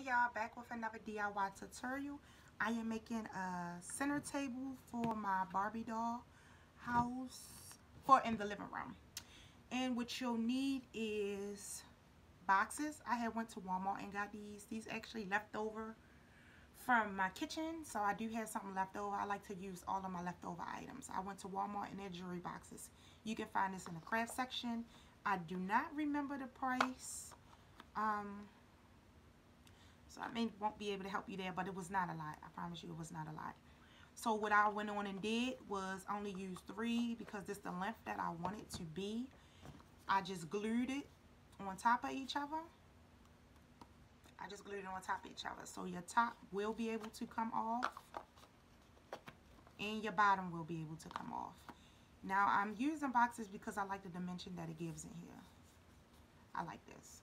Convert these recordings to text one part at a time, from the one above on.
Hey y'all, back with another DIY tutorial. I am making a center table for my Barbie doll house for in the living room. And what you'll need is boxes. I had went to Walmart and got these. These actually left over from my kitchen. So I do have something left over. I like to use all of my leftover items. I went to Walmart and their jewelry boxes. You can find this in the craft section. I do not remember the price. Um, so I may won't be able to help you there, but it was not a lot. I promise you it was not a lot. So what I went on and did was only use three because this the length that I want it to be. I just glued it on top of each other. I just glued it on top of each other. So your top will be able to come off. And your bottom will be able to come off. Now I'm using boxes because I like the dimension that it gives in here. I like this.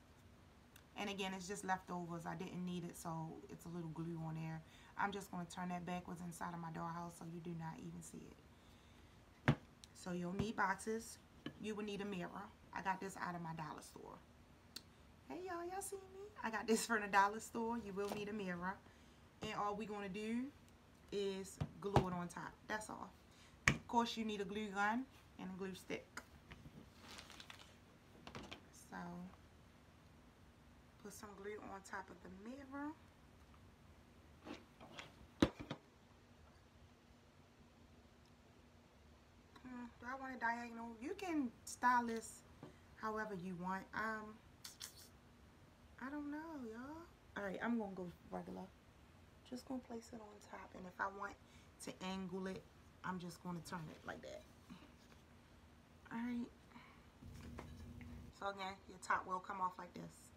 And again, it's just leftovers. I didn't need it, so it's a little glue on there. I'm just going to turn that backwards inside of my dollhouse so you do not even see it. So you'll need boxes. You will need a mirror. I got this out of my dollar store. Hey, y'all, y'all see me? I got this from the dollar store. You will need a mirror. And all we're going to do is glue it on top. That's all. Of course, you need a glue gun and a glue stick. So put some glue on top of the mirror. Hmm, do I want a diagonal? You can style this however you want. Um, I don't know, y'all. All right, I'm gonna go regular. Just gonna place it on top, and if I want to angle it, I'm just gonna turn it like that. All right. So again, your top will come off like this.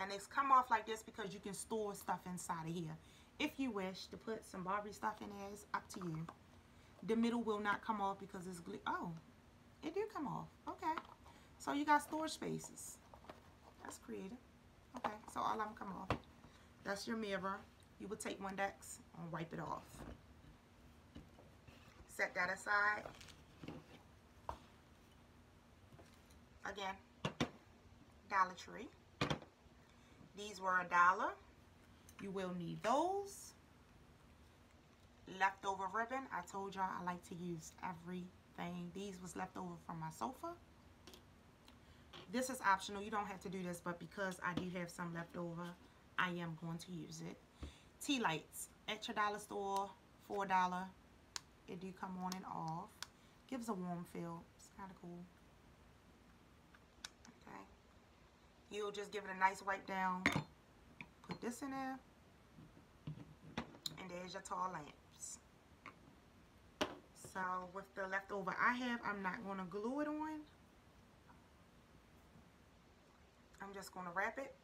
And it's come off like this because you can store stuff inside of here. If you wish to put some Barbie stuff in there, it's up to you. The middle will not come off because it's glue. Oh, it did come off. Okay. So you got storage spaces. That's creative. Okay, so all of them come off. That's your mirror. You will take one Windex and wipe it off. Set that aside. Again, Dollar Tree. These were a dollar. You will need those. Leftover ribbon. I told y'all I like to use everything. These was left over from my sofa. This is optional. You don't have to do this, but because I do have some left over, I am going to use it. Tea lights at your dollar store, $4. It do come on and off. Gives a warm feel. It's kind of cool. You'll just give it a nice wipe down. Put this in there. And there's your tall lamps. So with the leftover I have, I'm not going to glue it on. I'm just going to wrap it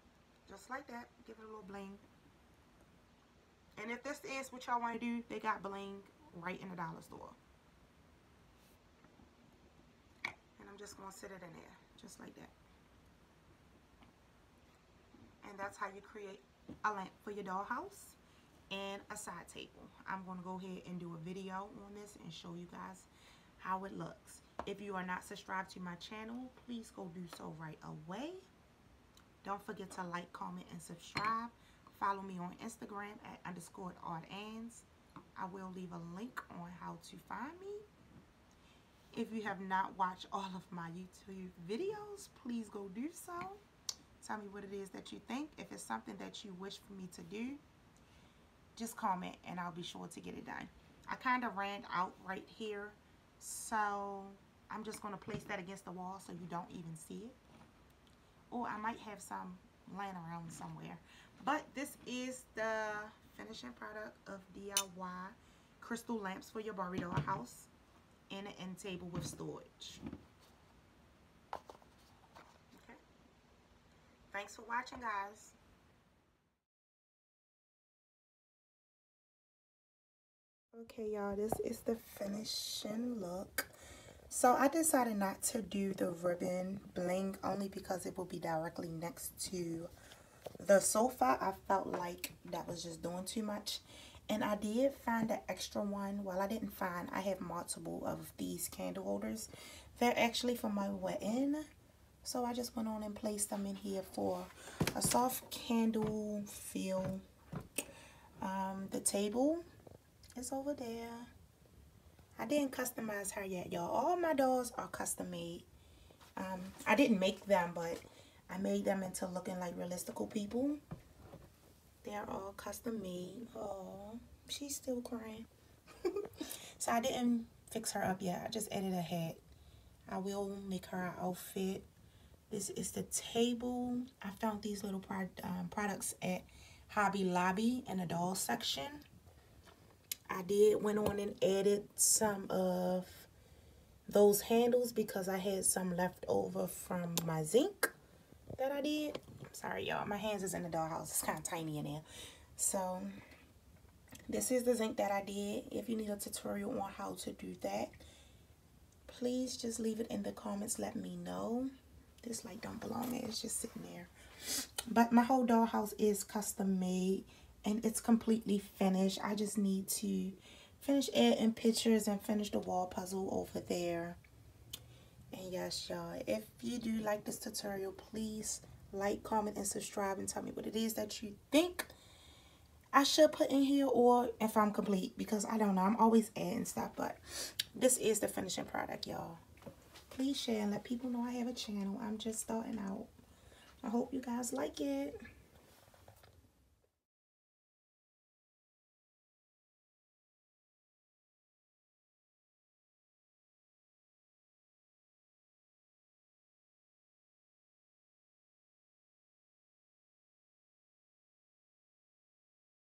just like that. Give it a little bling. And if this is what y'all want to do, they got bling right in the dollar store. And I'm just going to sit it in there just like that and that's how you create a lamp for your dollhouse and a side table. I'm going to go ahead and do a video on this and show you guys how it looks. If you are not subscribed to my channel, please go do so right away. Don't forget to like, comment, and subscribe. Follow me on Instagram at underscore Oddanns. I will leave a link on how to find me. If you have not watched all of my YouTube videos, please go do so. Tell me what it is that you think. If it's something that you wish for me to do, just comment and I'll be sure to get it done. I kind of ran out right here, so I'm just going to place that against the wall so you don't even see it. Or I might have some laying around somewhere. But this is the finishing product of DIY crystal lamps for your doll house and an end table with storage. Thanks for watching, guys. Okay, y'all, this is the finishing look. So I decided not to do the ribbon bling only because it will be directly next to the sofa. I felt like that was just doing too much. And I did find an extra one. Well, I didn't find. I have multiple of these candle holders. They're actually for my wedding So I just went on and placed them in here for a soft candle feel. Um, the table is over there. I didn't customize her yet, y'all. All my dolls are custom made. Um, I didn't make them, but I made them into looking like realistical people. They're all custom made. Oh, she's still crying. so I didn't fix her up yet. I just added a hat. I will make her an outfit. This is the table. I found these little pro um, products at Hobby Lobby in the doll section. I did went on and added some of those handles because I had some left over from my zinc that I did. Sorry, y'all. My hands is in the dollhouse. It's kind of tiny in there. So, this is the zinc that I did. If you need a tutorial on how to do that, please just leave it in the comments. Let me know. This light don't belong there. It's just sitting there. But my whole dollhouse is custom made and it's completely finished. I just need to finish adding pictures and finish the wall puzzle over there. And yes, y'all, if you do like this tutorial, please like, comment, and subscribe and tell me what it is that you think I should put in here or if I'm complete because I don't know. I'm always adding stuff, but this is the finishing product, y'all. Please share and let people know I have a channel. I'm just starting out. I hope you guys like it.